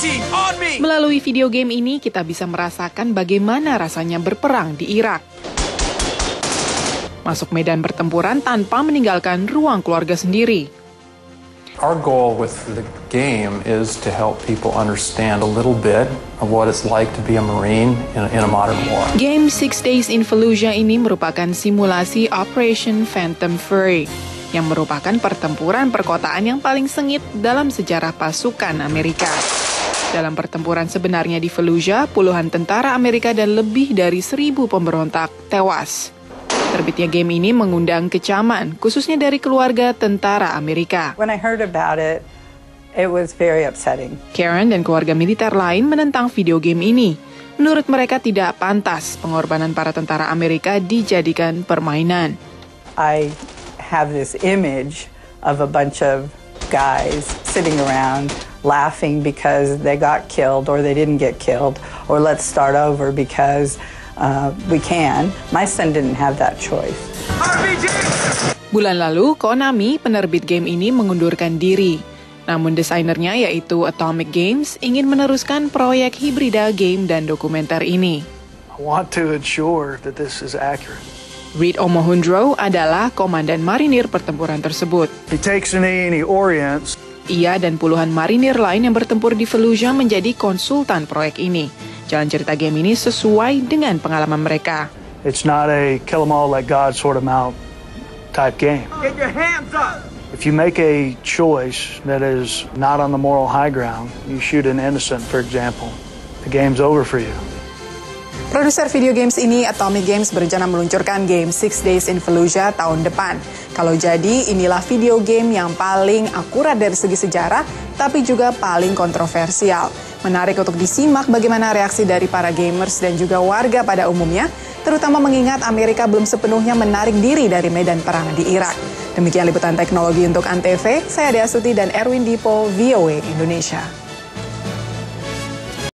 team, on me! Melalui video game ini kita bisa merasakan bagaimana rasanya berperang di Irak. Masuk medan pertempuran tanpa meninggalkan ruang keluarga sendiri. Our goal with the game is to help people understand a little bit of what it's like to be a Marine in a, in a modern war. Game Six Days in Fallujah ini merupakan simulasi Operation Phantom Fury yang merupakan pertempuran perkotaan yang paling sengit dalam sejarah pasukan Amerika. Dalam pertempuran sebenarnya di Fallujah, puluhan tentara Amerika dan lebih dari seribu pemberontak tewas. Terbitnya game ini mengundang kecaman, khususnya dari keluarga tentara Amerika. When I heard about it, it was very upsetting. Karen dan keluarga militer lain menentang video game ini. Menurut mereka tidak pantas pengorbanan para tentara Amerika dijadikan permainan. I have this image of a bunch of guys sitting around laughing because they got killed or they didn't get killed, or let's start over because uh, we can. My son didn't have that choice. RPG! Bulan lalu, Konami, penerbit game ini mengundurkan diri. Namun desainernya yaitu Atomic Games ingin meneruskan proyek hibrida game dan dokumenter ini. I want to ensure that this is accurate. Reed Omohundro adalah komandan marinir pertempuran tersebut. He takes a knee and he orients. Ia dan puluhan marinir lain yang bertempur di Fallujah menjadi konsultan proyek ini. Jalan cerita game ini sesuai dengan pengalaman mereka. It's not a kill 'em all, let God sort 'em out type game. Get your hands up! If you make a choice that is not on the moral high ground, you shoot an innocent, for example, the game's over for you. Produser video games ini, Atomic Games, berencana meluncurkan game Six Days in Fallujah tahun depan. Kalau jadi, inilah video game yang paling akurat dari segi sejarah, tapi juga paling kontroversial. Menarik untuk disimak bagaimana reaksi dari para gamers dan juga warga pada umumnya, terutama mengingat Amerika belum sepenuhnya menarik diri dari medan perang di Irak. Demikian liputan teknologi untuk Antv, saya Dea Suti dan Erwin Dipo, VOA Indonesia.